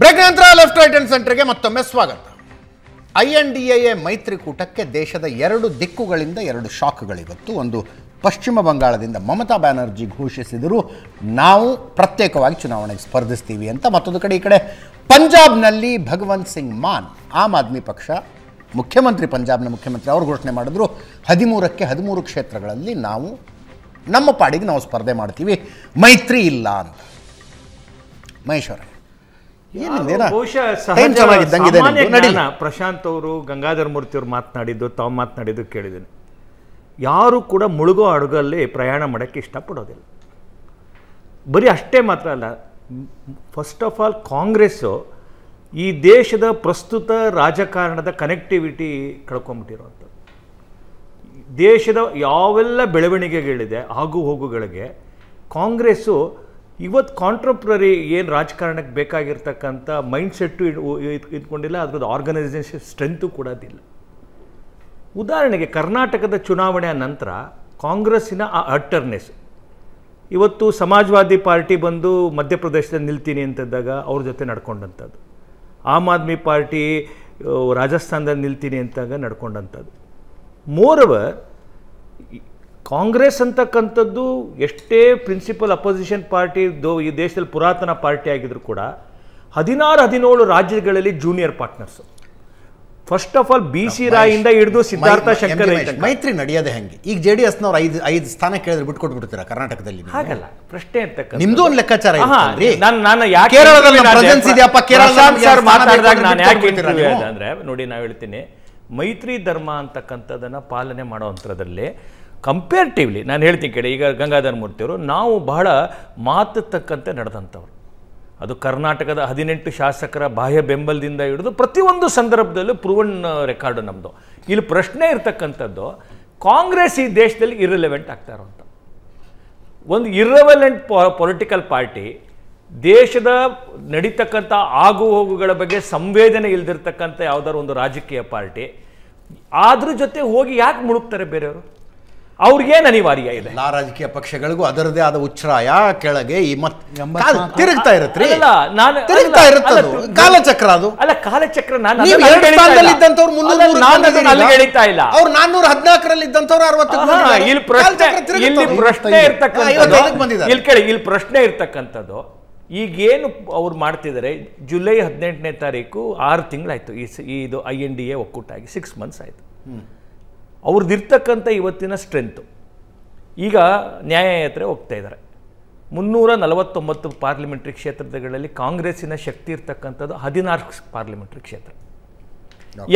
Break ನಂತರ left right and ಸೆಂಟರ್ಗೆ ಮತ್ತೊಮ್ಮೆ ಸ್ವಾಗತ. ಐ ಎನ್ ಡಿ ಎ ಮೈತ್ರಿಕೂಟಕ್ಕೆ ದೇಶದ ಎರಡು ದಿಕ್ಕುಗಳಿಂದ ಎರಡು ಶಾಕ್ಗಳಿವತ್ತು ಒಂದು ಪಶ್ಚಿಮ ಬಂಗಾಳದಿಂದ ಮಮತಾ ಬ್ಯಾನರ್ಜಿ ಘೋಷಿಸಿದರು, ನಾವು ಪ್ರತ್ಯೇಕವಾಗಿ ಚುನಾವಣೆಗೆ ಸ್ಪರ್ಧಿಸ್ತೀವಿ ಅಂತ. ಮತ್ತೊಂದು ಕಡೆ ಈ ಕಡೆ ಪಂಜಾಬ್ನಲ್ಲಿ ಭಗವಂತ್ ಸಿಂಗ್ ಮಾನ್, ಆಮ್ ಆದ್ಮಿ ಪಕ್ಷ ಮುಖ್ಯಮಂತ್ರಿ, ಪಂಜಾಬ್ನ ಮುಖ್ಯಮಂತ್ರಿ ಅವರು ಘೋಷಣೆ ಮಾಡಿದ್ರು, ಹದಿಮೂರಕ್ಕೆ ಹದಿಮೂರು ಕ್ಷೇತ್ರಗಳಲ್ಲಿ ನಾವು ನಮ್ಮ ಪಾಡಿಗೆ ನಾವು ಸ್ಪರ್ಧೆ ಮಾಡ್ತೀವಿ, ಮೈತ್ರಿ ಇಲ್ಲ ಅಂತ. ಮಹೇಶ್ ಅವರೇ ಏನಿಂದೇನಾ ಬಹುಶಃ. ಪ್ರಶಾಂತ್ ಅವರು ಗಂಗಾಧರ ಮೂರ್ತಿ ಅವರು ಮಾತನಾಡಿದ್ದು ತಾವು ಮಾತನಾಡಿದ್ದು ಕೇಳಿದ್ದೀನಿ. ಯಾರು ಕೂಡ ಮುಳುಗೋ ಹಡಗಲ್ಲಿ ಪ್ರಯಾಣ ಮಾಡೋಕ್ಕೆ ಇಷ್ಟಪಡೋದಿಲ್ಲ. ಬರೀ ಅಷ್ಟೇ ಮಾತ್ರ ಅಲ್ಲ. ಫಸ್ಟ್ ಆಫ್ ಆಲ್ ಕಾಂಗ್ರೆಸ್ಸು ಈ ದೇಶದ ಪ್ರಸ್ತುತ ರಾಜಕಾರಣದ ಕನೆಕ್ಟಿವಿಟಿ ಕಳ್ಕೊಂಬಿಟ್ಟಿರುವಂಥದ್ದು ದೇಶದ ಯಾವೆಲ್ಲ ಬೆಳವಣಿಗೆಗಳಿದೆ ಆಗು ಹೋಗುಗಳಿಗೆ ಕಾಂಗ್ರೆಸ್ಸು ಇವತ್ತು ಕಾಂಟ್ರಪ್ರರಿ ಏನು ರಾಜಕಾರಣಕ್ಕೆ ಬೇಕಾಗಿರ್ತಕ್ಕಂಥ ಮೈಂಡ್ಸೆಟ್ಟು ಇಟ್ಕೊಂಡಿಲ್ಲ ಅದ್ರದ್ದು ಆರ್ಗನೈಸೇಷನ್ ಸ್ಟ್ರೆಂತು ಕೂಡ ಅದಿಲ್ಲ. ಉದಾಹರಣೆಗೆ ಕರ್ನಾಟಕದ ಚುನಾವಣೆಯ ನಂತರ ಕಾಂಗ್ರೆಸ್ಸಿನ ಆ ಅಟರ್ನೆಸ್ ಇವತ್ತು ಸಮಾಜವಾದಿ ಪಾರ್ಟಿ ಬಂದು ಮಧ್ಯಪ್ರದೇಶದಲ್ಲಿ ನಿಲ್ತೀನಿ ಅಂತಿದ್ದಾಗ ಅವ್ರ ಜೊತೆ ನಡ್ಕೊಂಡಂಥದ್ದು. ಆಮ್ ಆದ್ಮಿ ಪಾರ್ಟಿ ರಾಜಸ್ಥಾನದಲ್ಲಿ ನಿಲ್ತೀನಿ ಅಂತಾಗ ನಡ್ಕೊಂಡಂಥದ್ದು. ಮೋರವರ್ ಕಾಂಗ್ರೆಸ್ ಅಂತಕ್ಕಂಥದ್ದು ಎಷ್ಟೇ ಪ್ರಿನ್ಸಿಪಲ್ ಅಪೋಸಿಷನ್ ಪಾರ್ಟಿ ದೋ ಈ ದೇಶದಲ್ಲಿ ಪುರಾತನ ಪಾರ್ಟಿ ಆಗಿದ್ರು ಕೂಡ ಹದಿನಾರು ಹದಿನೇಳು ರಾಜ್ಯಗಳಲ್ಲಿ junior partners first of all B C ರಾಯಿಂದ ಹಿಡಿದು ಸಿದ್ಧಾರ್ಥ ಶಂಕರ್. ಮೈತ್ರಿ ನಡೆಯೋದೇ ಹೆಂಗೆ. ಈಗ ಜೆ ಡಿ ಎಸ್ನವ್ರು ಐದು ಐದು ಸ್ಥಾನ ಕೇಳಿದ್ರೆ ಬಿಟ್ಕೊಟ್ಟು ಬಿಡ್ತೀರಾ ಕರ್ನಾಟಕದಲ್ಲಿ? ಹಾಗಲ್ಲ ಪ್ರಶ್ನೆ ಅಂತ ನಿಮ್ದು ಒಂದು ಲೆಕ್ಕಾಚಾರ ನಾನು ನಾನು ಯಾಕೆ ಮಾತಾಡಿದಾಗ ನಾನು ಯಾಕೆ ಅಂದ್ರೆ ನೋಡಿ ನಾವು ಹೇಳ್ತೀನಿ ಮೈತ್ರಿ ಧರ್ಮ ಅಂತಕ್ಕಂಥದ್ದನ್ನು ಪಾಲನೆ ಮಾಡೋ ಮಾಡುವಂಥದ್ರಲ್ಲಿ ಕಂಪೇರ್ಟಿವ್ಲಿ ನಾನು ಹೇಳ್ತೀನಿ ಕೇಳಿ, ಈಗ ಗಂಗಾಧರ ಮೂರ್ತಿಯವರು ನಾವು ಬಹಳ ಮಾತು ತಕ್ಕಂತೆ ನಡೆದಂಥವ್ರು. ಅದು ಕರ್ನಾಟಕದ ಹದಿನೆಂಟು ಶಾಸಕರ ಬಾಹ್ಯ ಬೆಂಬಲದಿಂದ ಹಿಡಿದು ಪ್ರತಿಯೊಂದು ಸಂದರ್ಭದಲ್ಲೂ ಪ್ರೂವನ್ ರೆಕಾರ್ಡು ನಮ್ಮದು ಇಲ್ಲಿ ಪ್ರಶ್ನೆ ಇರ್ತಕ್ಕಂಥದ್ದು, ಕಾಂಗ್ರೆಸ್ ಈ ದೇಶದಲ್ಲಿ ಇರ್ರಿಲೆವೆಂಟ್ ಆಗ್ತಾ ಇರೋಂಥ ಒಂದು ಇರ್ರವೆಲೆಂಟ್ ಪೊಲಿಟಿಕಲ್ ಪಾರ್ಟಿ ದೇಶದ ನಡೀತಕ್ಕಂಥ ಆಗು ಹೋಗುಗಳ ಬಗ್ಗೆ ಸಂವೇದನೆ ಇಲ್ದಿರ್ತಕ್ಕಂಥ ಯಾವುದಾದ್ರು ಒಂದು ರಾಜಕೀಯ ಪಾರ್ಟಿ ಅದ್ರ ಜೊತೆ ಹೋಗಿ ಯಾಕೆ ಮುಳುಗ್ತಾರೆ ಬೇರೆಯವರು? ಅವ್ರಿಗೇನು ಅನಿವಾರ್ಯ ಇದೆ? ಎಲ್ಲಾ ರಾಜಕೀಯ ಪಕ್ಷಗಳಿಗೂ ಅದರದೇ ಆದ ಉಚ್ಛ್ರಾಯ ಕೆಳಗೆ ಈ ಮತ್ ತಿರುಗ್ತಾ ಇರತ್ರಿ. ಅಲ್ಲ, ನಾನು- ತಿರುಗ್ತಾ ಇರುತ್ತ ಕಾಲಚಕ್ರ ಅದು. ಅಲ್ಲ ಕಾಲಚಕ್ರ ನಾನು ಮೂರಕ್ಕೆ ನಾನು? ಅಲ್ಲಿಗೆ ಇಲ್ಲ. ಅವ್ರು ನಾನ್ನೂರ ಹದಿನಾಲ್ಕರಲ್ಲಿ ಇದ್ದಂತವ್ರು ಅರವತ್ತು ಇಲ್ಲಿ ಪ್ರಶ್ನೆ. ಇಲ್ಲಿ ಪ್ರಶ್ನೆ ಇರ್ತಕ್ಕಂಥ. ಇಲ್ಲಿ. ಕೇಳಿ ಇಲ್ಲಿ ಪ್ರಶ್ನೆ ಇರ್ತಕ್ಕಂಥದ್ದು ಈಗೇನು ಅವ್ರು ಮಾಡ್ತಿದ್ದಾರೆ? ಜುಲೈ ಹದಿನೆಂಟನೇ ತಾರೀಕು ಆರು ತಿಂಗಳಾಯ್ತು. ಈ ಈ ಇದು ಐ ಎನ್ ಡಿ ಎ ಒಕ್ಕೂಟ ಆಗಿ ಸಿಕ್ಸ್ ಮಂತ್ಸ್ ಆಯಿತು ಅವ್ರದ್ದಿರ್ತಕ್ಕಂಥ ಇವತ್ತಿನ ಸ್ಟ್ರೆಂತು. ಈಗ ನ್ಯಾಯಯಾತ್ರೆ ಹೋಗ್ತಾ ಇದ್ದಾರೆ ಮುನ್ನೂರ ನಲವತ್ತೊಂಬತ್ತು ಪಾರ್ಲಿಮೆಂಟ್ರಿ ಕ್ಷೇತ್ರಗಳಲ್ಲಿ ಕಾಂಗ್ರೆಸ್ಸಿನ ಶಕ್ತಿ ಇರ್ತಕ್ಕಂಥದ್ದು ಹದಿನಾಲ್ಕು ಪಾರ್ಲಿಮೆಂಟ್ರಿ ಕ್ಷೇತ್ರ.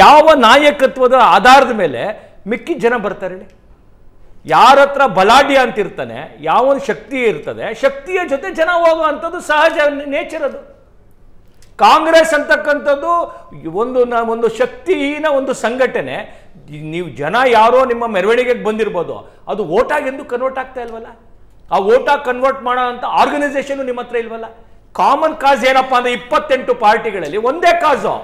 ಯಾವ ನಾಯಕತ್ವದ ಆಧಾರದ ಮೇಲೆ ಮಿಕ್ಕಿ ಜನ ಬರ್ತಾರೆ ಹೇಳಿ. ಯಾರ ಹತ್ರ ಬಲಾಢ್ಯ ಅಂತ ಇರ್ತಾನೆ ಯಾವೊಂದು ಶಕ್ತಿ ಇರ್ತದೆ ಶಕ್ತಿಯ ಜೊತೆ ಜನ ಹೋಗುವಂಥದ್ದು ಸಹಜ ನೇಚರ್ ಅದು. ಕಾಂಗ್ರೆಸ್ ಅಂತಕ್ಕಂಥದ್ದು ಒಂದು ಒಂದು ಶಕ್ತಿಹೀನ ಒಂದು ಸಂಘಟನೆ ನೀವು ಜನ ಯಾರೋ ನಿಮ್ಮ ಮೆರವಣಿಗೆಗೆ ಬಂದಿರ್ಬೋದು ಅದು ಓಟಾಗಿ ಎಂದು ಕನ್ವರ್ಟ್ ಆಗ್ತಾ ಇಲ್ವಲ್ಲ? ಆ ಓಟಾಗಿ ಕನ್ವರ್ಟ್ ಮಾಡೋ ಅಂತ ಆರ್ಗನೈಸೇಷನ್ ನಿಮ್ಮ ಹತ್ರ ಇಲ್ವಲ್ಲ? ಕಾಮನ್ ಕಾಸ್ ಏನಪ್ಪಾ ಅಂದ್ರೆ ಇಪ್ಪತ್ತೆಂಟು ಪಾರ್ಟಿಗಳಲ್ಲಿ ಒಂದೇ ಕಾಸು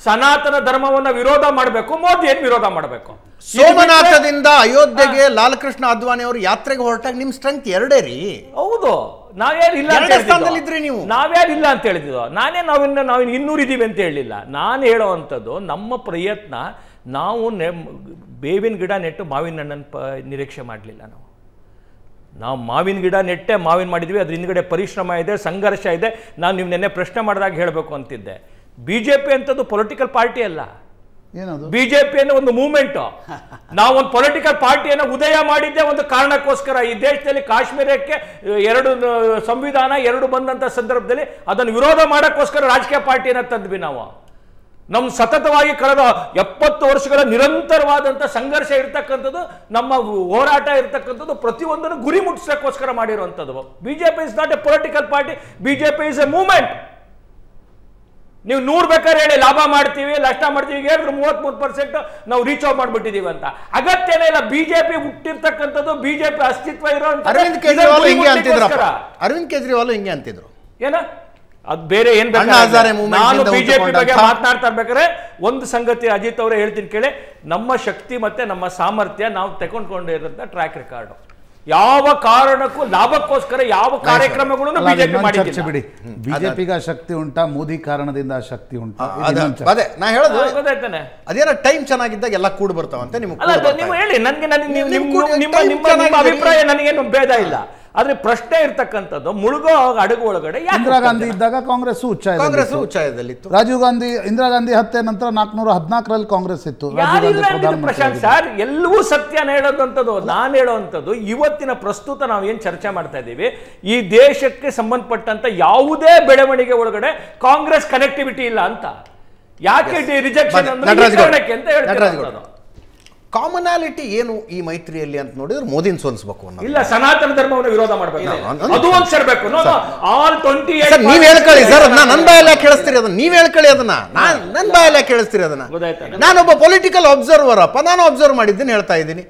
ಸನಾತನ ಧರ್ಮವನ್ನ ವಿರೋಧ ಮಾಡಬೇಕು ಮೋದಿ ಏನ್ ವಿರೋಧ ಮಾಡಬೇಕು? ಸೋಮನಾಥದಿಂದ ಅಯೋಧ್ಯೆಗೆ ಲಾಲಕೃಷ್ಣ ಅದ್ವಾನಿ ಅವರು ಯಾತ್ರೆಗೆ ಹೊರಟಾಗ ನಿಮ್ ಸ್ಟ್ರೆಂತ್ ಎರಡೇ ರೀ. ಹೌದು. ನಾವ್ಯಾರು ಇಲ್ಲ. ಸ್ಥಾನದಲ್ಲಿದ್ರಿ ನೀವು. ನಾವ್ಯಾರು ಇಲ್ಲ ಅಂತ ಹೇಳಿದ್ರು ನಾನೇ ನಾವಿನ್ನ ನಾವಿನ್ ಇನ್ನೂರು ಇದೀವಿ ಅಂತ ಹೇಳಿಲ್ಲ. ನಾನು ಹೇಳೋವಂಥದ್ದು ನಮ್ಮ ಪ್ರಯತ್ನ ನಾವು ನೆ ಬೇವಿನ ಗಿಡ ನೆಟ್ಟು ಮಾವಿನ ಹಣ್ಣನ್ನು ಪ ನಿರೀಕ್ಷೆ ಮಾಡಲಿಲ್ಲ ನಾವು. ನಾವು ಮಾವಿನ ಗಿಡ ನೆಟ್ಟೆ ಮಾವಿನ ಮಾಡಿದ್ವಿ ಅದ್ರ ಹಿಂದ್ಗಡೆ ಪರಿಶ್ರಮ ಇದೆ ಸಂಘರ್ಷ ಇದೆ ನಾನು ನೀವು ನೆನ್ನೆ ಪ್ರಶ್ನೆ ಮಾಡಿದಾಗ ಹೇಳಬೇಕು ಅಂತಿದ್ದೆ. ಬಿ ಜೆ ಪಿ ಅಂಥದ್ದು ಪೊಲಿಟಿಕಲ್ ಪಾರ್ಟಿ ಅಲ್ಲ. ಏನದು? ಪಿ ಅನ್ನೋ ಒಂದು ಮೂವ್ಮೆಂಟ್ ನಾವು ಒಂದು ಪೊಲಿಟಿಕಲ್ ಪಾರ್ಟಿಯನ್ನು ಉದಯ ಮಾಡಿದ್ದೆ ಒಂದು ಕಾರಣಕ್ಕೋಸ್ಕರ ಈ ದೇಶದಲ್ಲಿ ಕಾಶ್ಮೀರಕ್ಕೆ ಎರಡು ಸಂವಿಧಾನ ಎರಡು ಬಂದಂತ ಸಂದರ್ಭದಲ್ಲಿ ಅದನ್ನು ವಿರೋಧ ಮಾಡೋಕ್ಕೋಸ್ಕರ ರಾಜಕೀಯ ಪಾರ್ಟಿಯನ್ನು ತಂದ್ವಿ ನಾವು. ನಮ್ಮ ಸತತವಾಗಿ ಕಳೆದ ಎಪ್ಪತ್ತು ವರ್ಷಗಳ ನಿರಂತರವಾದಂಥ ಸಂಘರ್ಷ ಇರ್ತಕ್ಕಂಥದ್ದು ನಮ್ಮ ಹೋರಾಟ ಇರ್ತಕ್ಕಂಥದ್ದು ಪ್ರತಿಯೊಂದನ್ನು ಗುರಿ ಮುಟ್ಟಿಸೋಕ್ಕೋಸ್ಕರ ಮಾಡಿರುವಂಥದ್ದು. B J P is not a political party BJP is a movement ನೀವು ನೂರು ಬೇಕಾದ್ರೆ ಹೇಳಿ ಲಾಭ ಮಾಡ್ತೀವಿ ನಷ್ಟ ಮಾಡ್ತೀವಿ ಹೇಳಿದ್ರೆ ಮೂವತ್ಮೂರು ಪರ್ಸೆಂಟ್ ನಾವು ರೀಚ್ ಔಟ್ ಮಾಡ್ಬಿಟ್ಟಿದೀವಿ ಅಂತ. ಅಗತ್ಯನೇ ಇಲ್ಲ ಬಿಜೆಪಿ ಹುಟ್ಟಿರ್ತಕ್ಕಂಥದ್ದು ಬಿಜೆಪಿ ಅಸ್ತಿತ್ವ ಇರೋ ಅರವಿಂದ್ ಕೇಜ್ರಿವಾಲ್ ಹಿಂಗೆ ಅಂತಿದ್ರು ಅರವಿಂದ್ ಕೇಜ್ರಿವಾಲ್ ಹಿಂಗೆ ಅಂತಿದ್ರು. ಏನ? ಅದ್ ಬೇರೆ ಏನ್ ನಾನು ಬಿಜೆಪಿ ಬಗ್ಗೆ ಮಾತನಾಡ್ತಾ ಇರ್ಬೇಕಾದ್ರೆ ಒಂದು ಸಂಗತಿ ಅಜಿತ್ ಅವರೇ ಹೇಳ್ತೀನಿ ಕೇಳಿ. ನಮ್ಮ ಶಕ್ತಿ ಮತ್ತೆ ನಮ್ಮ ಸಾಮರ್ಥ್ಯ ನಾವು ತಗೊಂಡ್ಕೊಂಡಿರೋ ಟ್ರ್ಯಾಕ್ ರೆಕಾರ್ಡ್ ಯಾವ ಕಾರಣಕ್ಕೂ ಲಾಭಕ್ಕೋಸ್ಕರ ಯಾವ ಕಾರ್ಯಕ್ರಮಗಳನ್ನು ಬಿಜೆಪಿ ಬಿಡಿ. ಬಿಜೆಪಿಗ ಶಕ್ತಿ ಉಂಟಾ ಮೋದಿ ಕಾರಣದಿಂದ ಶಕ್ತಿ ಉಂಟಾ? ಅದ- ನಾ ಹೇಳೋದು ಗೊತ್ತಾಯ್ತಾನೆ. ಅದೇನೋ ಟೈಮ್ ಚೆನ್ನಾಗಿದ್ದಾಗ ಎಲ್ಲ ಕೂಡ್ ಬರ್ತಾವಂತೆ ನಿಮ್ಗೆ ನೀವು ಹೇಳಿ ನನಗೆ ನನಗೆ ನೀವು ನಿಮ್ಮ ನಿಮ್ಮ. ಅಭಿಪ್ರಾಯ ನನಗೇನು ಭೇದ ಇಲ್ಲ. ಆದ್ರೆ ಪ್ರಶ್ನೆ ಇರ್ತಕ್ಕಂಥದ್ದು ಮುಳುಗೋ ಹಡಗು ಒಳಗಡೆ ಇಂದಿರಾ ಗಾಂಧಿ ಇದ್ದಾಗ ಕಾಂಗ್ರೆಸ್ ಉಚ್ಚಾಯ ಕಾಂಗ್ರೆಸ್ ಉಚ್ಚಾಯದಲ್ಲಿತ್ತು ರಾಜೀವ್ ಗಾಂಧಿ ಇಂದಿರಾ ಗಾಂಧಿ ಹತ್ಯೆ ನಂತರ ನಾಲ್ಕುನೂರ ಹದಿನಾಲ್ಕರಲ್ಲಿ ಕಾಂಗ್ರೆಸ್ ಇತ್ತು. ಪ್ರಶಾಂತ್ ಸರ್ ಎಲ್ಲವೂ ಸತ್ಯನ ಹೇಳೋದಂಥದ್ದು ನಾನು ಹೇಳೋವಂಥದ್ದು ಇವತ್ತಿನ ಪ್ರಸ್ತುತ ನಾವು ಏನು ಚರ್ಚೆ ಮಾಡ್ತಾ ಇದ್ದೀವಿ ಈ ದೇಶಕ್ಕೆ ಸಂಬಂಧಪಟ್ಟಂತ ಯಾವುದೇ ಬೆಳವಣಿಗೆ ಒಳಗಡೆ ಕಾಂಗ್ರೆಸ್ ಕನೆಕ್ಟಿವಿಟಿ ಇಲ್ಲ ಅಂತ. ಯಾಕೆ ರಿಜೆಕ್ಷನ್ ಅಂತ ಹೇಳ್ತಾರೆ ಕಾಮನಾಲಿಟಿ ಏನು ಈ ಮೈತ್ರಿಯಲ್ಲಿ ಅಂತ ನೋಡಿದ್ರೆ ಮೋದಿನ ಸೋಲಿಸಬೇಕು ಇಲ್ಲ ಸನಾತನ ಧರ್ಮವನ್ನು ವಿರೋಧ ಮಾಡಬೇಕು. ಅದು ಒಂದ್ ಸೇರ್ಬೇಕು ಆಲ್ ಟ್ವೆಂಟಿ ನೀವ್ ಹೇಳ್ಕೊಳ್ಳಿ ಸರ್ ಅದನ್ನ ನನ್ನ ಬಾಯಲ್ಲ ಕೇಳಿಸ್ತೀರಿ ಅದನ್ನ? ನೀವ್ ಹೇಳ್ಕೊಳ್ಳಿ ಅದನ್ನ. ನಾನು ನನ್ನ ಬಾಯಲ್ಲ ಕೇಳಿಸ್ತೀರಿ ಅದನ್ನ? ನಾನೊಬ್ಬ ಪೊಲಿಟಿಕಲ್ ಅಬ್ಸರ್ವರ್ ಅಪ್ಪ ನಾನು ಅಬ್ಸರ್ವ್ ಮಾಡಿದ್ದೀನಿ ಹೇಳ್ತಾ ಇದ್ದೀನಿ.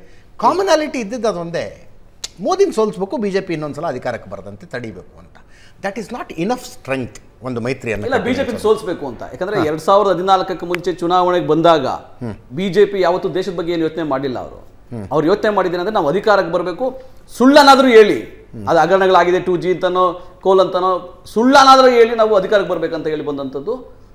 ಕಾಮನಾಲಿಟಿ ಇದ್ದಿದ್ದು ಅದೊಂದೇ. ಮೋದಿನ ಸೋಲಿಸ್ಬೇಕು ಬಿಜೆಪಿ ಇನ್ನೊಂದ್ಸಲ ಅಧಿಕಾರಕ್ಕೆ ಬರದಂತೆ ತಡಿಬೇಕು ಅಂತ. That is not enough strength ಒಂದು ಮೈತ್ರಿಯನ್ನು ಇಲ್ಲ ಬಿಜೆಪಿ ಸೋಲಿಸಬೇಕು ಅಂತ. ಯಾಕಂದ್ರೆ ಎರಡ್ ಸಾವಿರದ ಹದಿನಾಲ್ಕಕ್ಕೆ ಮುಂಚೆ ಚುನಾವಣೆಗೆ ಬಂದಾಗ ಬಿಜೆಪಿ ಯಾವತ್ತು ದೇಶದ ಬಗ್ಗೆ ಏನು ಯೋಚನೆ ಮಾಡಿಲ್ಲ ಅವರು. ಅವ್ರು ಯೋಚನೆ ಮಾಡಿದ್ದೇನೆ ಅಂದ್ರೆ ನಾವು ಅಧಿಕಾರಕ್ಕೆ ಬರಬೇಕು. ಸುಳ್ಳನ್ನಾದ್ರೂ ಹೇಳಿ. ಅದು ಹಗರಣಗಳಾಗಿದೆ ಟು ಜಿ ಅಂತನೋ ಕೋಲ್ ಅಂತನೋ ಸುಳ್ಳನ್ನಾದ್ರೂ ಹೇಳಿ ನಾವು ಅಧಿಕಾರಕ್ಕೆ ಬರಬೇಕಂತ ಹೇಳಿ ಬಂದಂಥದ್ದು.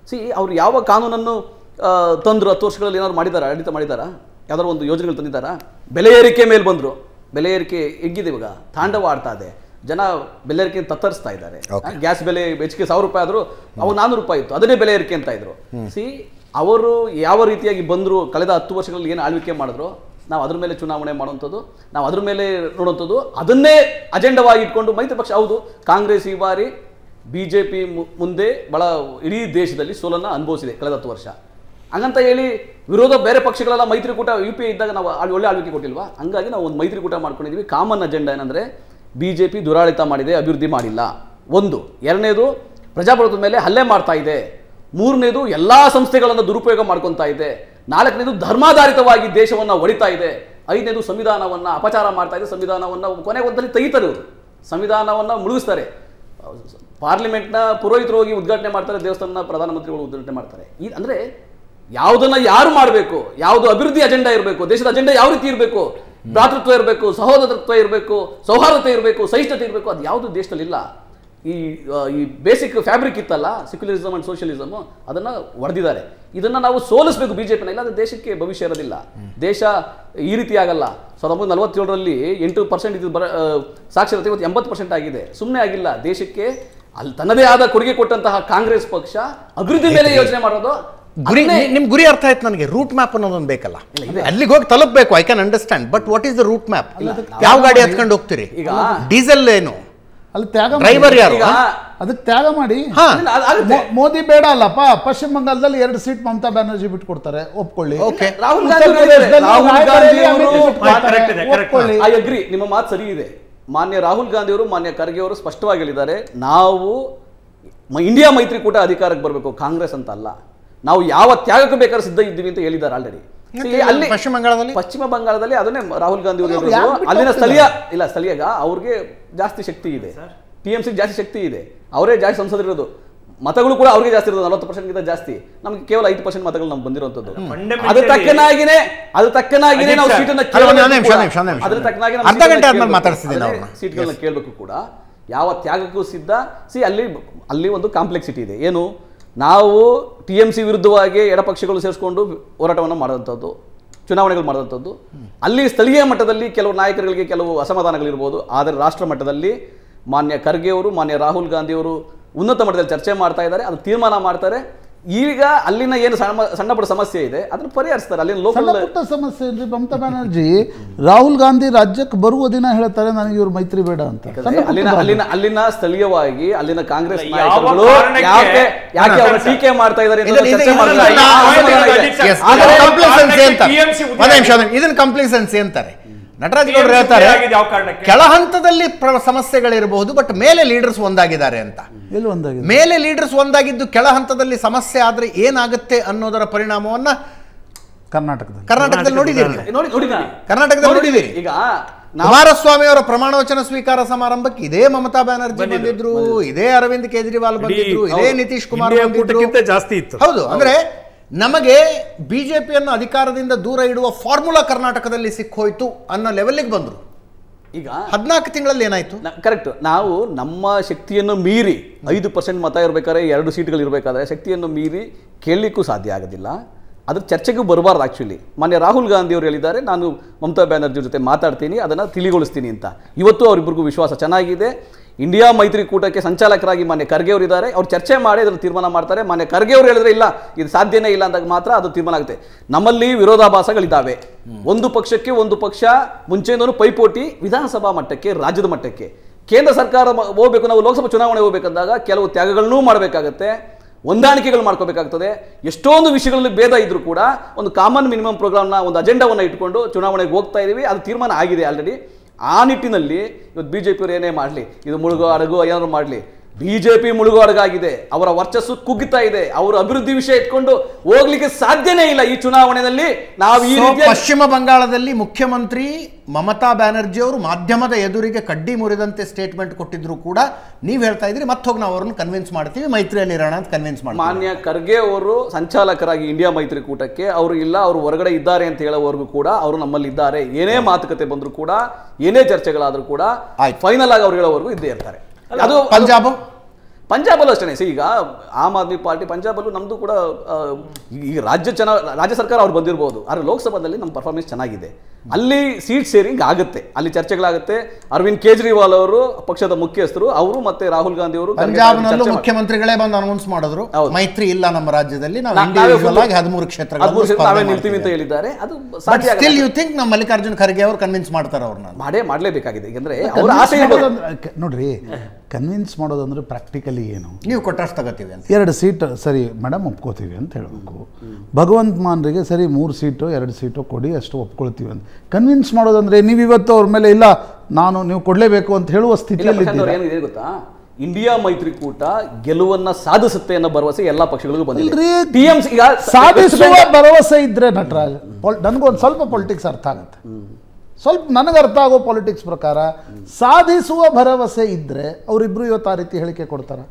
ಸಿ ಅವ್ರು ಯಾವ ಕಾನೂನನ್ನು ತಂದರು ತಂದ್ರು ಹತ್ತು ವರ್ಷಗಳಲ್ಲಿ ಏನಾದ್ರು ಮಾಡಿದಾರಾ ಆಡಳಿತ ಮಾಡಿದಾರಾ ಯಾವ್ದಾದ್ರು ಒಂದು ಯೋಜನೆಗಳು ತಂದಿದ್ದಾರಾ? ಬೆಲೆ ಏರಿಕೆ ಮೇಲೆ ಬಂದರು. ಬೆಲೆ ಏರಿಕೆ ಹೆಂಗಿದೆ ಇವಾಗ? ತಾಂಡವ ಆಡ್ತಾ ಇದೆ. ಜನ ಬೆಲೆ ಏರಿಕೆ ತತ್ತರಿಸ್ತಾ ಇದ್ದಾರೆ. ಗ್ಯಾಸ್ ಬೆಲೆ ಹೆಚ್ಚಿಗೆ ಸಾವಿರ ರೂಪಾಯಿ ಆದರೂ ಅವು ನಾನ್ನೂರು ರೂಪಾಯಿ ಇತ್ತು. ಅದನ್ನೇ ಬೆಲೆ ಏರಿಕೆ ಅಂತ ಇದ್ರು. ಸಿ ಅವರು ಯಾವ ರೀತಿಯಾಗಿ ಬಂದರು ಕಳೆದ ಹತ್ತು ವರ್ಷಗಳಲ್ಲಿ ಏನು ಆಳ್ವಿಕೆ ಮಾಡಿದ್ರು ನಾವು ಅದ್ರ ಮೇಲೆ ಚುನಾವಣೆ ಮಾಡುವಂಥದ್ದು ನಾವು ಅದ್ರ ಮೇಲೆ ನೋಡುವಂಥದ್ದು ಅದನ್ನೇ ಅಜೆಂಡವಾಗಿ ಇಟ್ಕೊಂಡು ಮೈತ್ರಿ ಪಕ್ಷ ಹೌದು ಕಾಂಗ್ರೆಸ್ ಈ ಬಾರಿ ಬಿ ಜೆ ಪಿ ಮುಂದೆ ಬಹಳ ಇಡೀ ದೇಶದಲ್ಲಿ ಸೋಲನ್ನು ಅನುಭವಿಸಿದೆ ಕಳೆದ ಹತ್ತು ವರ್ಷ. ಹಂಗಂತ ಹೇಳಿ ವಿರೋಧ ಬೇರೆ ಪಕ್ಷಗಳೆಲ್ಲ ಮೈತ್ರಿಕೂಟ ಯು ಪಿ ಇದ್ದಾಗ ನಾವು ಒಳ್ಳೆ ಆಳ್ವಿಕೆ ಕೊಟ್ಟಿಲ್ವಾ? ಹಂಗಾಗಿ ನಾವು ಒಂದು ಮೈತ್ರಿಕೂಟ ಮಾಡ್ಕೊಂಡಿದ್ವಿ ಕಾಮನ್ ಅಜೆಂಡಾ ಏನಂದ್ರೆ ಬಿ ಜೆ ಪಿ ದುರಾಳಿತ ಮಾಡಿದೆ, ಅಭಿವೃದ್ಧಿ ಮಾಡಿಲ್ಲ. ಒಂದು. ಎರಡನೇದು, ಪ್ರಜಾಪ್ರಭುತ್ವದ ಮೇಲೆ ಹಲ್ಲೆ ಮಾಡ್ತಾ ಇದೆ. ಮೂರನೇದು, ಎಲ್ಲ ಸಂಸ್ಥೆಗಳನ್ನು ದುರುಪಯೋಗ ಮಾಡ್ಕೊತಾ ಇದೆ. ನಾಲ್ಕನೇದು, ಧರ್ಮಾಧಾರಿತವಾಗಿ ದೇಶವನ್ನ ಒಡಿತಾ ಇದೆ. ಐದನೇದು, ಸಂವಿಧಾನವನ್ನ ಅಪಚಾರ ಮಾಡ್ತಾ ಇದೆ. ಸಂವಿಧಾನವನ್ನು ಕೊನೆ ಒಂದಲ್ಲಿ ತೆಗಿತಾರೆ ಇವರು. ಸಂವಿಧಾನವನ್ನ ಮುಳುಗಿಸ್ತಾರೆ. ಪಾರ್ಲಿಮೆಂಟ್ನ ಪುರೋಹಿತರು ಹೋಗಿ ಉದ್ಘಾಟನೆ ಮಾಡ್ತಾರೆ ದೇವಸ್ಥಾನ ಪ್ರಧಾನಮಂತ್ರಿಗಳು ಉದ್ಘಾಟನೆ ಮಾಡ್ತಾರೆ. ಈ ಅಂದರೆ ಯಾವುದನ್ನ ಯಾರು ಮಾಡಬೇಕು? ಯಾವುದು ಅಭಿವೃದ್ಧಿ ಅಜೆಂಡಾ ಇರಬೇಕು? ದೇಶದ ಅಜೆಂಡಾ ಯಾವ ರೀತಿ ಇರಬೇಕು? ಭ್ರಾತೃತ್ವ ಇರಬೇಕು ಸಹೋದರತ್ವ ಇರಬೇಕು ಸೌಹಾರ್ದತೆ ಇರಬೇಕು ಸಹಿಷ್ಣುತೆ ಇರಬೇಕು ಅದು ಯಾವುದು ದೇಶದಲ್ಲಿ ಇಲ್ಲ. ಈ ಈ ಬೇಸಿಕ್ ಫ್ಯಾಬ್ರಿಕ್ ಇತ್ತಲ್ಲ ಸೆಕ್ಯುಲರಿಸಮ್ ಅಂಡ್ ಸೋಷಿಯಲಿಸಮ್ ಅದನ್ನ ಹೊಡೆದಿದ್ದಾರೆ ಇದನ್ನ ನಾವು ಸೋಲಿಸಬೇಕು ಬಿಜೆಪಿನ ಇಲ್ಲಾಂದ್ರೆ ದೇಶಕ್ಕೆ ಭವಿಷ್ಯ ಇರೋದಿಲ್ಲ. ದೇಶ ಈ ರೀತಿ ಆಗಲ್ಲ. ಸಾವಿರದ ಒಂಬೈನೂರ ನಲವತ್ತೇಳರಲ್ಲಿ ಎಂಟು ಪರ್ಸೆಂಟ್ ಇದು ಬರ ಸಾಕ್ಷರತೆ ಇವತ್ತು ಎಂಬತ್ತು ಪರ್ಸೆಂಟ್ ಆಗಿದೆ. ಸುಮ್ಮನೆ ಆಗಿಲ್ಲ. ದೇಶಕ್ಕೆ ಅಲ್ಲಿ ತನ್ನದೇ ಆದ ಕೊಡುಗೆ ಕೊಟ್ಟಂತಹ ಕಾಂಗ್ರೆಸ್ ಪಕ್ಷ ಅಭಿವೃದ್ಧಿ ಮೇಲೆ ಯೋಚನೆ ಮಾಡೋದು ಗುರಿ ನಿಮ್ ಗುರಿ ಅರ್ಥ ಆಯ್ತು ನನಗೆ. ರೂಟ್ ಮ್ಯಾಪ್ ಅನ್ನೋದೊಂದು ಬೇಕಲ್ಲ. ಅಲ್ಲಿಗೆ ಹೋಗಿ ತಲುಪಬೇಕು I can understand but what is the route map ಯಾವ ಗಾಡಿ ಹತ್ಕೊಂಡು ಹೋಗ್ತೀರಿ? ಈಗ ಡೀಸೆಲ್ ಏನು? ಅಲ್ಲಿ ತ್ಯಾಗ. ಡ್ರೈವರ್ ಯಾರು? ಅದಕ್ಕೆ ತ್ಯಾಗ ಮಾಡಿ. ಮೋದಿ ಬೇಡ ಅಲ್ಲಪ್ಪ. ಪಶ್ಚಿಮ ಬಂಗಾಳದಲ್ಲಿ ಎರಡು ಸೀಟ್ ಮಮತಾ ಬ್ಯಾನರ್ಜಿ ಇದೆ, correct. ಒಪ್ಕೊಳ್ಳಿ. ಐ ಅಗ್ರಿ ನಿಮ್ಮ ಮಾತು ಸರಿ ಇದೆ. ಮಾನ್ಯ ರಾಹುಲ್ ಗಾಂಧಿ ಅವರು ಮಾನ್ಯ ಖರ್ಗೆ ಅವರು ಸ್ಪಷ್ಟವಾಗಿ ಹೇಳಿದ್ದಾರೆ ನಾವು ಇಂಡಿಯಾ ಮೈತ್ರಿಕೂಟ ಅಧಿಕಾರಕ್ಕೆ ಬರಬೇಕು. ಕಾಂಗ್ರೆಸ್ ಅಂತ ಅಲ್ಲ. ನಾವು ಯಾವ ತ್ಯಾಗಕ್ಕೂ ಬೇಕಾದ್ರೆ ಸಿದ್ಧ ಇದ್ದೀವಿ ಅಂತ ಹೇಳಿದ್ದಾರೆ ಆಲ್ರೆಡಿ ಅಲ್ಲಿ ಪಶ್ಚಿಮ ಬಂಗಾಳದಲ್ಲಿ? ಪಶ್ಚಿಮ ಬಂಗಾಳದಲ್ಲಿ ಅದನ್ನೇ ರಾಹುಲ್ ಗಾಂಧಿ ಅವರು ಅಲ್ಲಿನ? ಸ್ಥಳೀಯ ಇಲ್ಲ ಸ್ಥಳೀಯಗ ಅವ್ರಿಗೆ ಜಾಸ್ತಿ ಶಕ್ತಿ ಇದೆ. ಟಿ ಎಂ ಜಾಸ್ತಿ ಶಕ್ತಿ ಇದೆ. ಅವರೇ ಜಾಸ್ತಿ ಸಂಸದರಿರೋದು ಮತಗಳು ಕೂಡ ಅವ್ರಿಗೆ ಜಾಸ್ತಿ ಇರೋದು ನಲವತ್ತು ಪರ್ಸೆಂಟ್ ಜಾಸ್ತಿ. ನಮಗೆ ಕೇವಲ ಐದು ಪರ್ಸೆಂಟ್ ಮತಗಳು ನಮ್ಗೆ ಬಂದಿರುವಂತದ್ದು. ಅದ್ರ ಅದು ತಕ್ಕನಾಗಿನೇ ಅದ್ರ ತಕ್ಕನಾಗಿನೇ ನಾವು ಸೀಟನ್ನ ಅಲ್ಲ, ನಿಮಿಷ, ನಿಮಿಷ, ನಿಮಿಷ. ಅದ್ರ ತಕ್ಕನಾಗಿ ಸೀಟ್ಗಳನ್ನ ಕೇಳಬೇಕು. ಕೂಡ. ಯಾವ ತ್ಯಾಗಕ್ಕೂ ಸಿದ್ಧ. ಸಿ ಅಲ್ಲಿ ಅಲ್ಲಿ ಒಂದು ಕಾಂಪ್ಲೆಕ್ಸಿಟಿ ಇದೆ. ಏನು? ನಾವು ಟಿ ಎಂ ಸಿ ವಿರುದ್ಧವಾಗಿ ಎಡಪಕ್ಷಗಳು ಸೇರಿಸ್ಕೊಂಡು ಹೋರಾಟವನ್ನು ಮಾಡಿದಂಥದ್ದು ಚುನಾವಣೆಗಳು ಮಾಡಿದಂಥದ್ದು ಅಲ್ಲಿ ಸ್ಥಳೀಯ ಮಟ್ಟದಲ್ಲಿ ಕೆಲವು ನಾಯಕರುಗಳಿಗೆ ಕೆಲವು ಅಸಮಾಧಾನಗಳಿರ್ಬೋದು. ಆದರೆ ರಾಷ್ಟ್ರ ಮಟ್ಟದಲ್ಲಿ ಮಾನ್ಯ ಖರ್ಗೆ ಅವರು, ಮಾನ್ಯ ರಾಹುಲ್ ಗಾಂಧಿಯವರು ಉನ್ನತ ಮಟ್ಟದಲ್ಲಿ ಚರ್ಚೆ ಮಾಡ್ತಾ ಇದ್ದಾರೆ. ಅದು ತೀರ್ಮಾನ ಮಾಡ್ತಾರೆ. ಈಗ ಅಲ್ಲಿನ ಏನು ಸಣ್ಣ ಸಣ್ಣ ಪುಟ್ಟ ಸಮಸ್ಯೆ ಇದೆ ಅದನ್ನು ಪರಿಹರಿಸ್ತಾರೆ. ಅಲ್ಲಿನ ಸಣ್ಣ ಲೋಕಲ್ ಪುಟ್ಟ ಸಮಸ್ಯೆ ಅಂದ್ರೆ ಮಮತಾ ಬ್ಯಾನರ್ಜಿ ರಾಹುಲ್ ಗಾಂಧಿ ರಾಜ್ಯಕ್ಕೆ ಬರುವ ದಿನ ಹೇಳ್ತಾರೆ ನನಗೆ ಇವರು ಮೈತ್ರಿ ಬೇಡ ಅಂತ. ಅಲ್ಲಿನ ಅಲ್ಲಿನ ಅಲ್ಲಿನ ಸ್ಥಳೀಯವಾಗಿ ಅಲ್ಲಿನ ಕಾಂಗ್ರೆಸ್ ಯಾವ ನಾಯಕರುಗಳು ಯಾಕೆ ಯಾಕೆ ಅವರು ಟೀಕೆ ಮಾಡ್ತಾ ಇದಾರೆ ಇದನ್ನ ಕಂಪ್ಲೇಸೆನ್ಸಿ ಅಂತಾರೆ. ನಟರಾಜ್ ಗೌಡ್ರು ಹೇಳ್ತಾರೆ? ಕೆಳ ಹಂತದಲ್ಲಿ ಪ್ರ- ಸಮಸ್ಯೆಗಳಿರಬಹುದು ಬಟ್ ಮೇಲೆ ಲೀಡರ್ಸ್ ಒಂದಾಗಿದ್ದಾರೆ ಅಂತ. ಮೇಲೆ ಲೀಡರ್ಸ್ ಒಂದಾಗಿದ್ದು ಕೆಳ ಹಂತದಲ್ಲಿ ಸಮಸ್ಯೆ ಆದ್ರೆ ಏನಾಗುತ್ತೆ ಅನ್ನೋದರ ಪರಿಣಾಮವನ್ನ ಕರ್ನಾಟಕದಲ್ಲಿ. ಕರ್ನಾಟಕದಲ್ಲಿ ನೋಡಿದ್ದೀರಿ. ನೀವು. ನೋಡಿ ಕರ್ನಾಟಕದಲ್ಲಿ ನೋಡಿದೀರಿ ಈಗ ಕುಮಾರಸ್ವಾಮಿ ಅವರ ಪ್ರಮಾಣ ವಚನ ಸ್ವೀಕಾರ ಸಮಾರಂಭಕ್ಕೆ ಇದೇ ಮಮತಾ ಬ್ಯಾನರ್ಜಿ ಬಂದಿದ್ರು ಇದೇ ಅರವಿಂದ್ ಕೇಜ್ರಿವಾಲ್ ಬಂದಿದ್ರು ಇದೇ ನಿತೀಶ್ ಕುಮಾರ್ ಜಾಸ್ತಿ ಇತ್ತು. ಹೌದು ಅಂದ್ರೆ ನಮಗೆ ಬಿ ಜೆ ಪಿಯನ್ನು ಅಧಿಕಾರದಿಂದ ದೂರ ಇಡುವ ಫಾರ್ಮುಲಾ ಕರ್ನಾಟಕದಲ್ಲಿ ಸಿಕ್ಕೋಯ್ತು ಅನ್ನೋ ಲೆವೆಲ್ಗೆ ಬಂದರು. ಈಗ ಹದಿನಾಲ್ಕು ತಿಂಗಳಲ್ಲಿ ಏನಾಯಿತು? ಕರೆಕ್ಟ್ ನಾವು ನಮ್ಮ ಶಕ್ತಿಯನ್ನು ಮೀರಿ ಐದು ಪರ್ಸೆಂಟ್ ಮತ ಇರಬೇಕಾದ್ರೆ ಎರಡು ಸೀಟ್ಗಳು ಇರಬೇಕಾದ್ರೆ ಶಕ್ತಿಯನ್ನು ಮೀರಿ ಕೇಳಲಿಕ್ಕೂ ಸಾಧ್ಯ ಆಗೋದಿಲ್ಲ. ಅದ್ರ ಚರ್ಚೆಗೂ ಬರಬಾರ್ದು ಆ್ಯಕ್ಚುಲಿ ಮಾನ್ಯ ರಾಹುಲ್ ಗಾಂಧಿ ಅವರು ಹೇಳಿದ್ದಾರೆ ನಾನು ಮಮತಾ ಬ್ಯಾನರ್ಜಿ ಜೊತೆ ಮಾತಾಡ್ತೀನಿ ಅದನ್ನು ತಿಳಿಗೊಳಿಸ್ತೀನಿ ಅಂತ. ಇವತ್ತು ಅವರಿಬ್ಬರಿಗೂ ವಿಶ್ವಾಸ ಚೆನ್ನಾಗಿದೆ. ಇಂಡಿಯಾ ಮೈತ್ರಿಕೂಟಕ್ಕೆ ಸಂಚಾಲಕರಾಗಿ ಮಾನ್ಯ ಖರ್ಗೆ ಅವರು ಇದ್ದಾರೆ. ಅವ್ರು ಚರ್ಚೆ ಮಾಡಿ ಅದನ್ನು ತೀರ್ಮಾನ ಮಾಡ್ತಾರೆ. ಮಾನ್ಯ ಖರ್ಗೆ ಅವರು ಹೇಳಿದ್ರೆ ಇಲ್ಲ, ಇದು ಸಾಧ್ಯನೇ ಇಲ್ಲ ಅಂದಾಗ ಮಾತ್ರ ಅದು ತೀರ್ಮಾನ ಆಗುತ್ತೆ. ನಮ್ಮಲ್ಲಿ ವಿರೋಧಾಭಾಸಗಳಿದ್ದಾವೆ. ಒಂದು ಪಕ್ಷಕ್ಕೆ ಒಂದು ಪಕ್ಷ ಮುಂಚೆಯಿಂದಲೂ ಪೈಪೋಟಿ ವಿಧಾನಸಭಾ ಮಟ್ಟಕ್ಕೆ, ರಾಜ್ಯದ ಮಟ್ಟಕ್ಕೆ. ಕೇಂದ್ರ ಸರ್ಕಾರ ಹೋಗ್ಬೇಕು, ನಾವು ಲೋಕಸಭಾ ಚುನಾವಣೆ ಹೋಗ್ಬೇಕಂದಾಗ ಕೆಲವು ತ್ಯಾಗಗಳನ್ನೂ ಮಾಡಬೇಕಾಗತ್ತೆ. ಹೊಂದಾಣಿಕೆಗಳು ಮಾಡ್ಕೋಬೇಕಾಗ್ತದೆ. ಎಷ್ಟೊಂದು ವಿಷಯಗಳಲ್ಲಿ ಭೇದ ಇದ್ರೂ ಕೂಡ ಒಂದು ಕಾಮನ್ ಮಿನಿಮಮ್ ಪ್ರೋಗ್ರಾಮ್ನ ಒಂದು ಅಜೆಂಡಾವನ್ನು ಇಟ್ಕೊಂಡು ಚುನಾವಣೆಗೆ ಹೋಗ್ತಾ ಇದೀವಿ. ಅದು ತೀರ್ಮಾನ ಆಗಿದೆ ಆಲ್ರೆಡಿ ಆ ನಿಟ್ಟಿನಲ್ಲಿ ಇವತ್ತು ಬಿ ಜೆ ಪಿಯವರು ಏನೇ ಮಾಡಲಿ ಇದು ಮುಳುಗೋ ಅಡಗು ಏನಾದ್ರು ಮಾಡಲಿ ಬಿ ಜೆ ಪಿ ಮುಳುಗೋ ಅಡಗಾಗಿದೆ ಅವರ ವರ್ಚಸ್ಸು ಕುಗ್ಗಿತಾ ಇದೆ. ಅವರು ಅಭಿವೃದ್ಧಿ ವಿಷಯ ಇಟ್ಕೊಂಡು ಹೋಗ್ಲಿಕ್ಕೆ ಸಾಧ್ಯನೇ ಇಲ್ಲ ಈ ಚುನಾವಣೆಯಲ್ಲಿ. ನಾವು ಈ ಪಶ್ಚಿಮ ಬಂಗಾಳದಲ್ಲಿ ಮುಖ್ಯಮಂತ್ರಿ ಮಮತಾ ಬ್ಯಾನರ್ಜಿ ಅವರು ಮಾಧ್ಯಮದ ಎದುರಿಗೆ ಕಡ್ಡಿ ಮುರಿದಂತೆ ಸ್ಟೇಟ್ಮೆಂಟ್ ಕೊಟ್ಟಿದ್ರು ಕೂಡ ನೀವು ಹೇಳ್ತಾ ಇದ್ರಿ ಮತ್ತೆ ಹೋಗಿ ನಾವು ಅವ್ರನ್ನ ಕನ್ವಿನ್ಸ್ ಮಾಡ್ತೀವಿ. ಮೈತ್ರಿಯಲ್ಲಿ ಇರೋಣ ಅಂತ ಕನ್ವಿನ್ಸ್ ಮಾಡಿ ಮಾನ್ಯ ಖರ್ಗೆ ಅವರು ಸಂಚಾಲಕರಾಗಿ ಇಂಡಿಯಾ ಮೈತ್ರಿಕೂಟಕ್ಕೆ ಅವರು ಇಲ್ಲ ಅವರು ಹೊರಗಡೆ ಇದ್ದಾರೆ ಅಂತ ಹೇಳೋವರೆಗೂ ಕೂಡ ಅವರು ನಮ್ಮಲ್ಲಿ ಇದ್ದಾರೆ ಏನೇ ಮಾತುಕತೆ ಬಂದರೂ ಕೂಡ ಏನೇ ಚರ್ಚೆಗಳಾದರೂ ಕೂಡ. ಫೈನಲ್ ಆಗಿ ಅವ್ರು ಹೇಳೋವರೆಗೂ ಇದ್ದೇ ಇರ್ತಾರೆ. ಅದು ಪಂಜಾಬ್? ಪಂಜಾಬಲ್ಲೂ ಅಷ್ಟೇ ಸಿ ಈಗ ಆಮ್ ಆದ್ಮಿ ಪಾರ್ಟಿ ಪಂಜಾಬಲ್ಲೂ ನಮ್ದು ಕೂಡ ಈಗ ರಾಜ್ಯ ಚೆನ್ನ ರಾಜ್ಯ ಸರ್ಕಾರ ಅವ್ರು ಬಂದಿರ್ಬೋದು. ಆದರೆ ಲೋಕಸಭಾದಲ್ಲಿ ನಮ್ಮ ಪರ್ಫಾರ್ಮೆನ್ಸ್ ಚೆನ್ನಾಗಿದೆ. ಅಲ್ಲಿ ಸೀಟ್ ಶೇರಿಂಗ್ ಆಗುತ್ತೆ. ಅಲ್ಲಿ ಚರ್ಚೆಗಳಾಗುತ್ತೆ. ಅರವಿಂದ್ ಕೇಜ್ರಿವಾಲ್ ಅವರು ಪಕ್ಷದ ಮುಖ್ಯಸ್ಥರು ಅವರು ಮತ್ತೆ ರಾಹುಲ್ ಗಾಂಧಿ ಅವರು ಪಂಜಾಬ್ನಲ್ಲೂ ಮುಖ್ಯಮಂತ್ರಿಗಳೇ ಬಂದು ಅನೌನ್ಸ್ ಮಾಡಿದ್ರು. ಮೈತ್ರಿ ಇಲ್ಲ ನಮ್ಮ ರಾಜ್ಯದಲ್ಲಿ ನಾವು ಹದಿಮೂರು ಕ್ಷೇತ್ರ ನಾವೇ ನಿಲ್ತೀವಿ ಅಂತ ಹೇಳಿದ್ದಾರೆ. ಅದು ಸಾಧ್ಯ ಸ್ಟಿಲ್ ಯು ಥಿಂಕ್ ನಮ್ಮ ಮಲ್ಲಿಕಾರ್ಜುನ್ ಖರ್ಗೆ ಅವರು ಕನ್ವಿನ್ಸ್ ಮಾಡ್ತಾರೆ ಅವ್ರನ್ನ? ಮಾಡೇ ಮಾಡಲೇಬೇಕಾಗಿದೆ. ಯಾಕಂದ್ರೆ ಅವರ ಆಸೆ. ನೋಡ್ರಿ ಕನ್ವಿನ್ಸ್ ಮಾಡೋದಂದ್ರೆ ಪ್ರಾಕ್ಟಿಕಲಿ ಏನು? ನೀವು ಕೊಟ್ಟಷ್ಟು ತಗೋತೀವಿ ಅಂತ. ಎರಡು ಸೀಟ್ ಸರಿ ಮೇಡಮ್ ಒಪ್ಕೋತೀವಿ ಅಂತ ಹೇಳಬೇಕು. ಭಗವಂತ ಮಾನ್ರಿಗೆ ಸರಿ ಮೂರು ಸೀಟು ಎರಡು ಸೀಟು ಕೊಡಿ ಅಷ್ಟು ಒಪ್ಕೊಳ್ತೀವಿ ಅಂತ. ಕನ್ವಿನ್ಸ್ ಮಾಡೋದಂದ್ರೆ ನೀವು ಇವತ್ತು ಅವ್ರ ಮೇಲೆ ಇಲ್ಲ ನಾನು ನೀವು ಕೊಡಲೇಬೇಕು ಅಂತ ಹೇಳುವ ಸ್ಥಿತಿಯಲ್ಲಿ ಏನಿದೆ ಗೊತ್ತಾ? ಇಂಡಿಯಾ ಮೈತ್ರಿಕೂಟ ಗೆಲುವನ್ನ ಸಾಧಿಸುತ್ತೆ ಅನ್ನೋ ಭರವಸೆ ಎಲ್ಲಾ ಪಕ್ಷಗಳಿಗೂ ಬಂದಿದೆ. ಸಾಧಿಸುವ ಭರವಸೆ ಇದ್ರೆ ನಟರಾಜ್ ನನಗೊಂದು ಸ್ವಲ್ಪ ಪೊಲಿಟಿಕ್ಸ್ ಅರ್ಥ ಆಗುತ್ತೆ. ಸ್ವಲ್ಪ ನನಗೆ ಅರ್ಥ ಆಗೋ ಪಾಲಿಟಿಕ್ಸ್ ಪ್ರಕಾರ ಸಾಧಿಸುವ ಭರವಸೆ ಇದ್ರೆ ಅವರಿಬ್ರು ಇವತ್ತು ಆ ರೀತಿ ಹೇಳಿಕೆ ಕೊಡ್ತಾರೆ.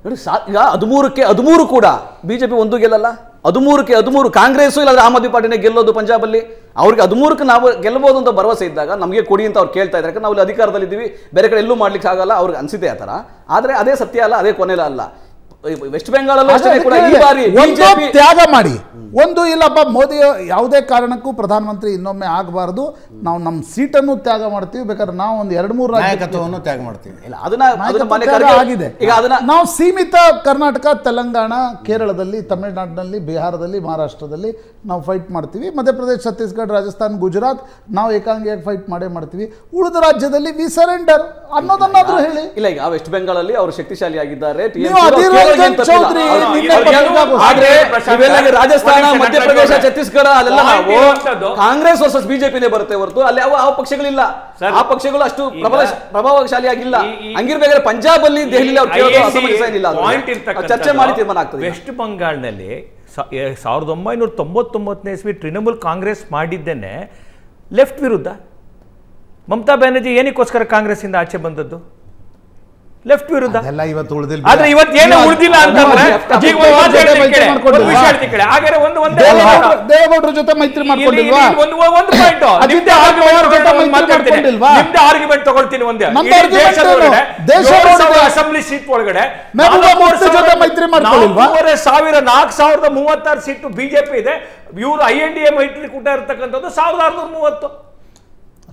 ಈಗ ಹದಿಮೂರಕ್ಕೆ ಹದಿಮೂರು ಕೂಡ ಬಿಜೆಪಿ ಒಂದು ಗೆಲ್ಲಲ್ಲ? ಹದಿಮೂರಕ್ಕೆ ಹದಿಮೂರು ಕಾಂಗ್ರೆಸ್ ಇಲ್ಲಾಂದ್ರೆ ಆಮ್ ಆದ್ಮಿ ಪಾರ್ಟಿನೇ ಗೆಲ್ಲೋದು ಪಂಜಾಬಲ್ಲಿ. ಅವ್ರಿಗೆ ಹದಿಮೂರಕ್ಕೆ ನಾವು ಗೆಲ್ಲಬಹುದು ಅಂತ ಭರವಸೆ ಇದ್ದಾಗ ನಮಗೆ ಕೊಡಿ ಅಂತ ಅವ್ರು ಕೇಳ್ತಾ ಇದ್ದಾರೆ. ಯಾಕಂದ್ರೆ ನಾವು ಇಲ್ಲಿ ಅಧಿಕಾರದಲ್ಲಿದ್ದೀವಿ, ಬೇರೆ ಕಡೆ ಎಲ್ಲೂ ಮಾಡ್ಲಿಕ್ಕೆ ಆಗಲ್ಲ. ಅವ್ರಿಗೆ ಅನ್ಸಿದೆ ಆ ಥರ. ಆದರೆ ಅದೇ ಸತ್ಯ ಅಲ್ಲ, ಅದೇ ಕೊನೆಲ ಅಲ್ಲ. ವೆಸ್ಟ್ ಬೆಂಗಾಲಲ್ಲೂ ಅಷ್ಟೇ ಕೂಡ ಈ ಬಾರಿ ಒಂದು ಬಿಜೆಪಿ ತ್ಯಾಗ ಮಾಡಿ. ಒಂದು ಇಲ್ಲಪ್ಪ ಮೋದಿ ಯಾವುದೇ ಕಾರಣಕ್ಕೂ ಪ್ರಧಾನಮಂತ್ರಿ ಇನ್ನೊಮ್ಮೆ ಆಗಬಾರದು. ನಾವು ನಮ್ಮ ಸೀಟನ್ನು ತ್ಯಾಗ ಮಾಡ್ತೀವಿ. ಬೇಕಾದ್ರೆ ನಾವು ಒಂದು ಎರಡು ಮೂರು ನಾಯಕತ್ವವನ್ನು ತ್ಯಾಗ ಮಾಡ್ತೀವಿ. ಇಲ್ಲ ಅದನ್ನ ಆಗಿದೆ. ಈಗ ಅದನ್ನ ನಾವು ಸೀಮಿತ ಕರ್ನಾಟಕ ತೆಲಂಗಾಣ ಕೇರಳದಲ್ಲಿ ತಮಿಳುನಾಡಿನಲ್ಲಿ ಬಿಹಾರದಲ್ಲಿ ಮಹಾರಾಷ್ಟ್ರದಲ್ಲಿ ನಾವು ಫೈಟ್ ಮಾಡ್ತೀವಿ. ಮಧ್ಯಪ್ರದೇಶ ಛತ್ತೀಸ್ಗಢ ರಾಜಸ್ಥಾನ್ ಗುಜರಾತ್ ನಾವು ಏಕಾಂಗಿಯಾಗಿ ಫೈಟ್ ಮಾಡೇ ಮಾಡ್ತೀವಿ. ಉಳಿದ ರಾಜ್ಯದಲ್ಲಿ ವಿ ಸರೆಂಡರ್ ಅನ್ನೋದನ್ನಾದ್ರೂ ಹೇಳಿ. ಇಲ್ಲ ಈಗ ವೆಸ್ಟ್ ಬೆಂಗಾಲಲ್ಲಿ ಅವರು ಶಕ್ತಿಶಾಲಿಯಾಗಿದ್ದಾರೆ. TMC ಚೌಧರಿ ರಾಜಸ್ಥಾನ ಮಧ್ಯಪ್ರದೇಶ ಛತ್ತೀಸ್ಗಢ ಅಲ್ಲೆಲ್ಲ ನಾವು ಕಾಂಗ್ರೆಸ್ ವರ್ಸಸ್ ಬಿಜೆಪಿನೇ ಬರುತ್ತೆ ಹೊರತು. ಅಲ್ಲಿ ಯಾವ ಆ ಪಕ್ಷಗಳಿಲ್ಲ. ಆ ಪಕ್ಷಗಳು ಅಷ್ಟು ಪ್ರಬಲ ಪ್ರಭಾವಶಾಲಿ ಆಗಿಲ್ಲ. ಈ- ಈ- ಹಂಗಿರ್ಬೇಕಾದ್ರೆ ಪಂಜಾಬ್ ಅಲ್ಲಿ ದೆಹಲಿಯಲ್ಲಿ ಅವ್ರು ಚರ್ಚೆ ಮಾಡಿ ತೀರ್ಮಾನ ಆಗ್ತದೆ. ವೆಸ್ಟ್ ಬಂಗಾಳ್ನಲ್ಲಿ ಸಾವಿರದ ಒಂಬೈನೂರ ತೊಂಬತ್ತೊಂಬತ್ತನೇ ಇಸ್ವಿ ತೃಣಮೂಲ್ ಕಾಂಗ್ರೆಸ್ ಮಾಡಿದ್ದೇನೆ ಲೆಫ್ಟ್ ವಿರುದ್ಧ. ಮಮತಾ ಬ್ಯಾನರ್ಜಿ ಏನಕ್ಕೋಸ್ಕರ ಕಾಂಗ್ರೆಸ್ಸಿಂದ ಆಚೆ ಬಂದದ್ದು? ಲೆಫ್ಟ್ ವಿರುದ್ಧ. ಅದೆಲ್ಲ ಇವತ್ತು ಉಳಿದಿಲ್ಲ ಆದ್ರೆ ಇವತ್ತು ಏನು ಉಳಿದಿಲ್ಲ ಅಂತಂದ್ರೆ ಹಾಗಾದ್ರೆ ಒಂದು ಒಂದೇ ದೇವೇಗೌಡ್ರ- ಜೊತೆ ಮೈತ್ರಿ ಮಾಡ್ಕೊಂಡಿಲ್ವಾ? ಒಂದು ಒಂದು ಪಾಯಿಂಟ್ ಜೊತೆ ಮೈತ್ರಿ ಮಾಡ್ಕೊಂಡಿಲ್ವಾ? ನಿಮ್ದು ಆರ್ಗ್ಯುಮೆಂಟ್ ತಗೊಳ್ತೀನಿ ಒಂದೇ. ನಮ್ದು ದೇಶದ ಅಸೆಂಬ್ಲಿ ಸೀಟ್ ಒಳಗಡೆ ಜೊತೆ ಮೈತ್ರಿ ಮಾಡ್ಕೊಂಡಿಲ್ವಾ? ಸಾವಿರ ನಾಲ್ಕು ಸಾವಿರದ ಮೂವತ್ತಾರು ಸೀಟು ಬಿಜೆಪಿ ಇದೆ. ಇವರು ಐ ಎನ್ ಡಿ ಎ ಮೈತ್ರಿ ಕೂಟ ಇರ್ತಕ್ಕಂಥದ್ದು ಸಾವಿರದ ಆರುನೂರ ಮೂವತ್ತು.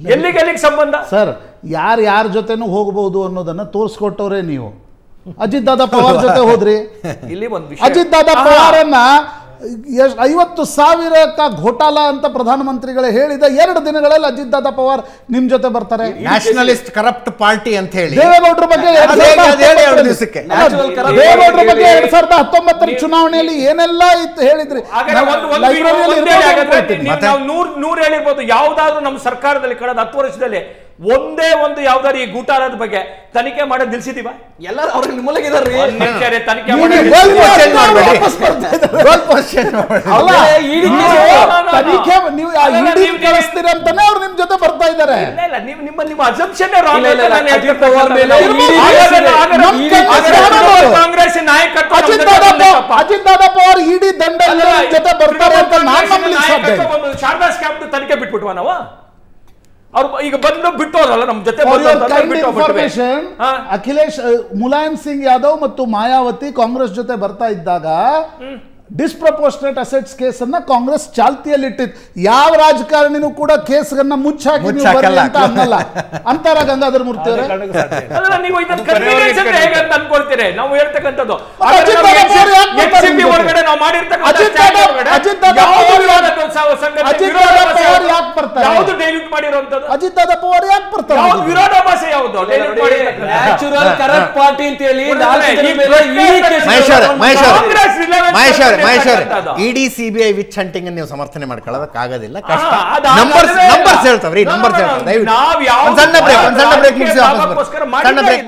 ಎಲ್ಲಿಗೆ ಎಲ್ಲಿಗೆ ಸಂಬಂಧ? ಸರ್ ಯಾರು ಯಾರ ಜೊತೆನೂ ಹೋಗಬಹುದು ಅನ್ನೋದನ್ನ ತೋರಿಸ್ಕೊಟ್ಟವ್ರೆ ನೀವು. ಅಜಿತ್ ದಾದಾ ಪವಾರ್ ಜೊತೆ ಹೋದ್ರಿ. ಇಲ್ಲಿ ಒಂದು ಅಜಿತ್ ದಾದಾ ಪವಾರನ್ನ ಎಷ್ಟ್ ಐವತ್ತು ಸಾವಿರಕ್ಕ ಘೋಟಾಲ ಅಂತ ಪ್ರಧಾನಮಂತ್ರಿಗಳೇ ಹೇಳಿದ ಎರಡು ದಿನಗಳಲ್ಲಿ ಅಜಿತ್ ದಾದಾ ಪವಾರ್ ನಿಮ್ ಜೊತೆ ಬರ್ತಾರೆ. ನ್ಯಾಷನಲಿಸ್ಟ್ ಕರಪ್ಟ್ ಪಾರ್ಟಿ ಅಂತ ಹೇಳಿ. ದೇವೇಗೌಡರ ಬಗ್ಗೆ ದೇವೇಗೌಡರ ಬಗ್ಗೆ ಎರಡ್ ಸಾವಿರದ ಹತ್ತೊಂಬತ್ತರ ಚುನಾವಣೆಯಲ್ಲಿ ಏನೆಲ್ಲ ಇತ್ತು ಹೇಳಿದ್ರಿ? ನೂರ್ ಹೇಳಿರ್ಬೋದು ಯಾವ್ದಾದ್ರು ನಮ್ಮ ಸರ್ಕಾರದಲ್ಲಿ ಕಳೆದ ಹತ್ತು ವರ್ಷದಲ್ಲಿ ಒಂದೇ ಒಂದು ಯಾವ್ದಾರು ಈ ಗೂಟಾರದ ಬಗ್ಗೆ ತನಿಖೆ ಮಾಡೋದು ನಿಲ್ಸಿದೀವ? ಎಲ್ಲ ಅವ್ರಿಗೆ ನಿಮ್ಮೊಳಗೆ ಇದಾರ್ರಿ ಒಂದ್ ನಿಮಿಷ ರೀ, ತನಿಖೆ ನೀವು ನೀವು. ತನಿಖೆ ನೀವು ಆ ಅಲ್ಲ, ಇಡೀ ನೀವು- ಕಳಿಸ್ತೀರಿ ಅಂತಾನೆ ಅವ್ರು ನಿಮ್ ಜೊತೆ ಬರ್ತಾ ಇದ್ದಾರೆ. ಇಲ್ಲ ಇಲ್ಲ ನಿಮ್ಮ ನಿಮ್ಮ ಅಸಂಪ್ಷನ್. ಕಾಂಗ್ರೆಸ್ ನಾಯಕತ್ವ ಅಜಿತ್ ದಾದಪ್ಪ. ಅಜಿತ್ ಇಡೀ ದಂಡ ಜೊತೆ ಬರ್ತಾರೆ ಅಂತ ನಾನು ಶಾರದಾ ಸ್ಕ್ಯಾಮ್ ತನಿಖೆ ಬಿಟ್ಬಿಟ್ವಾ ನಾವು? ಅವ್ರು ಈಗ ಬಂದು ಬಿಟ್ಟೋರಲ್ಲ ನಮ್ಮ ಜೊತೆ. ಅಖಿಲೇಶ್ ಮುಲಾಯಂ ಸಿಂಗ್ ಯಾದವ್ ಮತ್ತು ಮಾಯಾವತಿ ಕಾಂಗ್ರೆಸ್ ಜೊತೆ ಬರ್ತಾ ಇದ್ದಾಗ ಡಿಸ್ಪ್ರಪೋರ್ಷನೇಟ್ ಅಸೆಟ್ಸ್ ಕೇಸನ್ನ ಕಾಂಗ್ರೆಸ್ ಚಾಲ್ತಿಯಲ್ಲಿ ಇಟ್ಟಿತ್ತು ಯಾವ ರಾಜಕಾರಣಿನೂ ಕೂಡ ಕೇಸ್ಗಳನ್ನ ಮುಚ್ಚಾಕಿ ನೀವು ಅಂತ ಅನ್ನಲ್ಲ. ಅಂತಾರ ಗಂಗಾಧರ ಮೂರ್ತಿ ಅನ್ಕೊಳ್ತೀರಿ? ನಾವು ಹೇಳ್ತಕ್ಕಂಥದ್ದು. ದಾದ ಪವಾರ್ ಯಾಕೆ ಬರ್ತಾರೆ ಯಾವುದು ಯಾವುದು? ಡೈಲ್ಯೂಟ್ ಅಜಿತ್ ಅವರು ಯಾಕೆ ಬರ್ತಾರೆ ಡೈಲ್ಯೂಟ್? ನ್ಯಾಚುರಲ್ ಪಾರ್ಟಿ ಅಂತ ಹೇಳಿ. ಇಡೀ ಸಿಬಿಐ ವಿಚ್ ಹಂಟಿಂಗ್ ನೀವು ಸಮರ್ಥನೆ ಮಾಡ್ಕೊಳ್ಳೋದಕ್ಕಾಗೋದಿಲ್ಲ ಕಷ್ಟ ಹಾ, ಅದು ನಂಬರ್ಸ್. ನಂಬರ್ಸ್ ಹೇಳ್ತಾವ್ರಿ ನಂಬರ್ಸ್ ದಯವಿಟ್ಟು ಸಣ್ಣ ಬ್ರೇಕ್ ಸಣ್ಣ ಬ್ರೇಕ್. ಸಣ್ಣ ಬ್ರೇಕ್